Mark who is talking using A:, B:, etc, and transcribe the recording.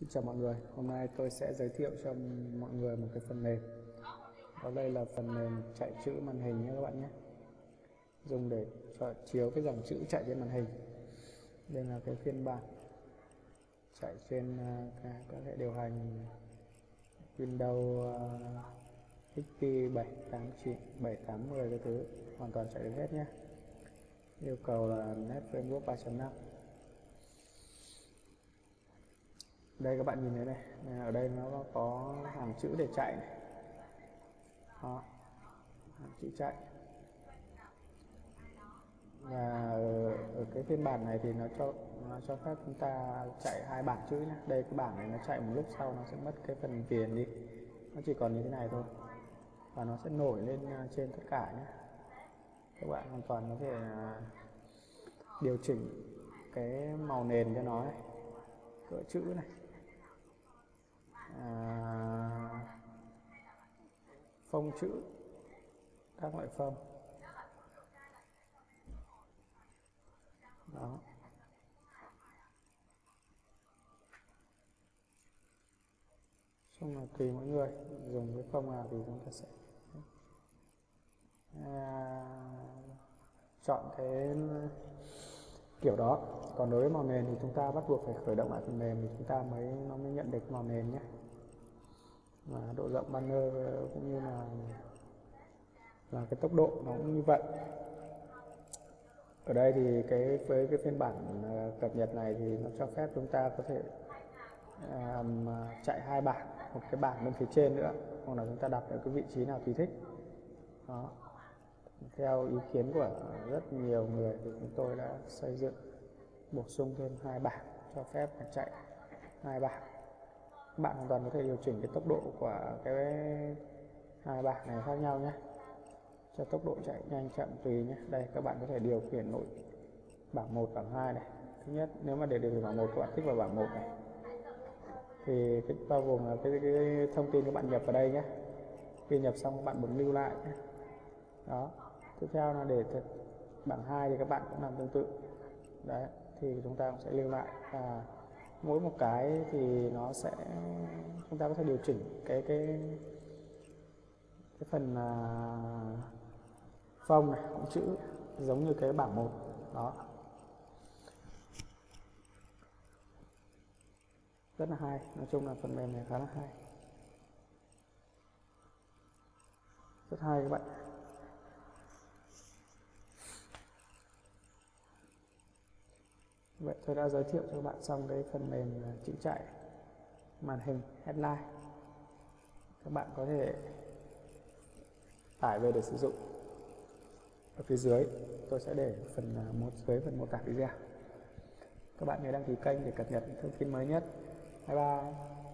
A: Xin chào mọi người, hôm nay tôi sẽ giới thiệu cho mọi người một cái phần mềm. Đó đây là phần mềm chạy chữ màn hình nhé các bạn nhé. Dùng để cho chiếu cái dòng chữ chạy trên màn hình. Đây là cái phiên bản chạy trên à, các, hệ điều hành Windows uh, XP 789, 7810 cái thứ. Hoàn toàn chạy được hết nhé. Yêu cầu là Net Framework 3.5 đây các bạn nhìn thấy này. Ở đây nó có hàng chữ để chạy này. Đó. hàng chữ chạy. Và ở, ở cái phiên bản này thì nó cho nó cho phép chúng ta chạy hai bảng chữ nhé đây cái bảng này nó chạy một lúc sau nó sẽ mất cái phần viền đi. Nó chỉ còn như thế này thôi. Và nó sẽ nổi lên à, trên tất cả nhé các bạn hoàn toàn có thể à, điều chỉnh cái màu nền cho nó này. Cỡ chữ này. Phông chữ các loại phông đó. Xong là tùy mỗi người dùng cái phông nào thì chúng ta sẽ à, chọn cái kiểu đó. Còn đối với màu nền thì chúng ta bắt buộc phải khởi động lại phần mềm thì chúng ta mới nó mới nhận được màu nền nhé độ rộng banner cũng như là là cái tốc độ nó cũng như vậy. Ở đây thì cái với cái phiên bản ờ, cập nhật này thì nó cho phép chúng ta có thể um, chạy hai bảng một cái bảng bên phía trên nữa hoặc là chúng ta đặt ở cái vị trí nào tùy thích. Đó. Theo ý kiến của rất nhiều người thì chúng tôi đã xây dựng bổ sung thêm hai bảng cho phép chạy hai bảng bạn hoàn toàn có thể điều chỉnh cái tốc độ của cái hai bảng này khác nhau nhé. Cho tốc độ chạy nhanh chậm tùy nhé. Đây các bạn có thể điều khiển nội bảng 1 bảng 2 này. Thứ nhất nếu mà để điều khiển bảng 1 các bạn thích vào bảng 1 này. Thì cái bao gồm là cái, cái, cái thông tin các bạn nhập vào đây nhé. Khi nhập xong các bạn bấm lưu lại nhé. Đó. Tiếp theo là để thật bảng 2 thì các bạn cũng làm tương tự. Đấy thì chúng ta cũng sẽ lưu lại. Và mỗi một cái thì nó sẽ chúng ta có thể điều chỉnh cái cái cái phần uh, phông này cũng chữ giống như cái bảng một đó. Rất là hay nói chung là phần mềm này khá là hay. Rất hay các bạn. Vậy tôi đã giới thiệu cho các bạn xong cái phần mềm à, chữ chạy màn hình headline. Các bạn có thể tải về để sử dụng. Ở phía dưới, tôi sẽ để phần à, một dưới, phần mô tả video. Các bạn nhớ đăng ký kênh để cập nhật những thông tin mới nhất. Bye bye.